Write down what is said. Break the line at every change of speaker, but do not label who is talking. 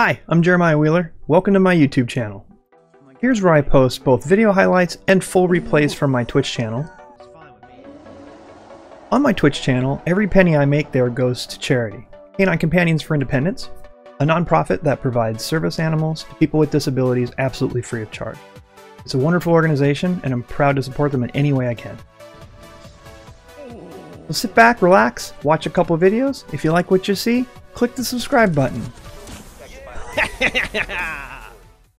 Hi, I'm Jeremiah Wehler. Welcome to my YouTube channel. Here's where I post both video highlights and full replays from my Twitch channel. On my Twitch channel, every penny I make there goes to charity. Canine Companions for Independence, a nonprofit that provides service animals to people with disabilities absolutely free of charge. It's a wonderful organization, and I'm proud to support them in any way I can. So sit back, relax, watch a couple videos. If you like what you see, click the subscribe button. ハハハハ!